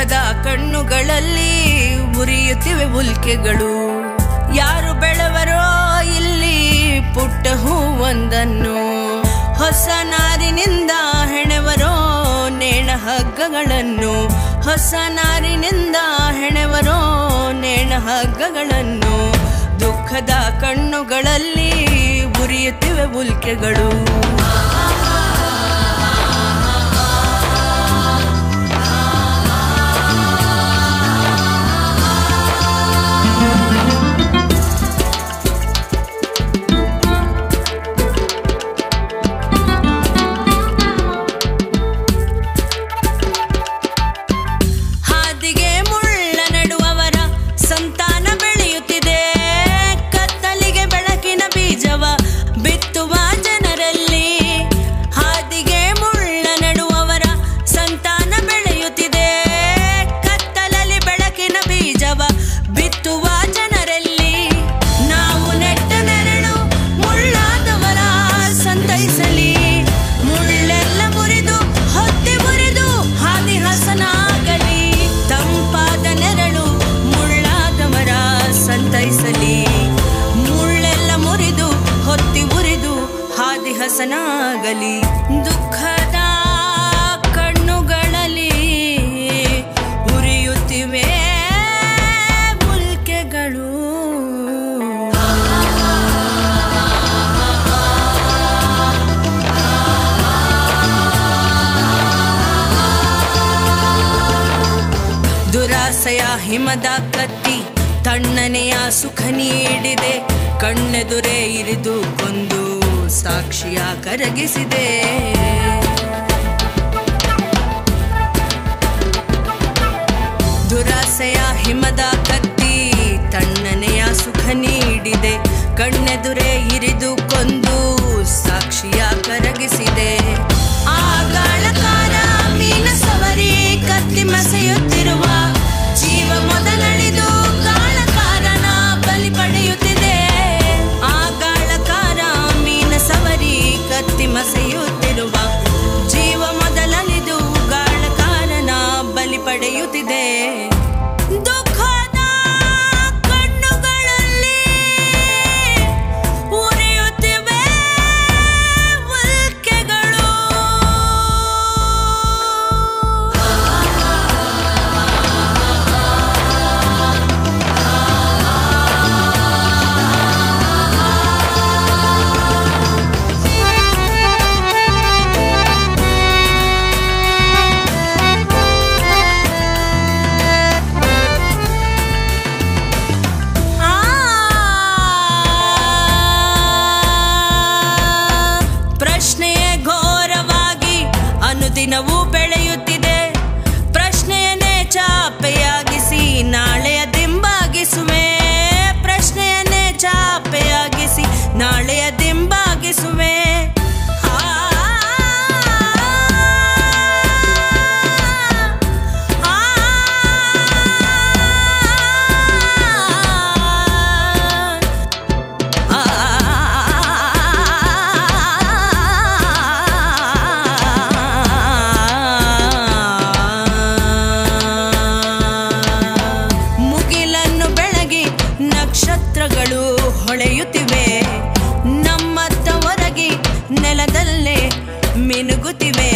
ದುಃಖದ ಕಣ್ಣುಗಳಲ್ಲಿ ಉರಿಯುತ್ತಿವೆ ಉಲ್ಕೆಗಳು. ಯಾರು ಬೆಳವರೋ ಇಲ್ಲಿ ಪುಟ್ಟ ಹೂವೊಂದನ್ನು. ಹೊಸ ನಾರಿನಿಂದ ಹೆಣೆವರೋ ನೇಣ ಹಗ್ಗಗಳನ್ನು. ಹೊಸ ನಾರಿನಿಂದ ಹೆಣೆವರೋ ನೇಣ ಹಗ್ಗಗಳನ್ನು. ದುಃಖದ ಕಣ್ಣುಗಳಲ್ಲಿ ಉರಿಯುತ್ತಿವೆ ಉಲ್ಕೆಗಳು. ಹಸನಾಗಲಿ ದುಃಖದ ಕಣ್ಣುಗಳಲ್ಲಿ ಉರಿಯುತ್ತಿವೆ ಮುಲ್ಕೆಗಳು. ದುರಾಸೆಯ ಹಿಮದ ಕತ್ತಿ ತಣ್ಣನೆಯ ಸುಖ ನೀಡಿದೆ ಕಣ್ಣೆದುರೇ ಇರಿದು ಕೊಂದು ಸಾಕ್ಷಿಯ ಕರಗಿಸಿದೆ. ದುರಾಸೆಯ ಹಿಮದ ಕತ್ತಿ ತಣ್ಣನೆಯ ಸುಖ ನೀಡಿದೆ. ಕಣ್ಣೆದುರೇ ಅನುದಿನವೂ ಬೆಳೆಯುತ್ತಿದೆ. ನಕ್ಷತ್ರಗಳು ಹೊಳೆಯುತ್ತಿವೆ. ನಮ್ಮತ್ತ ಹೊರಗೆ ನೆಲದಲ್ಲೇ ಮಿನುಗುತ್ತಿವೆ.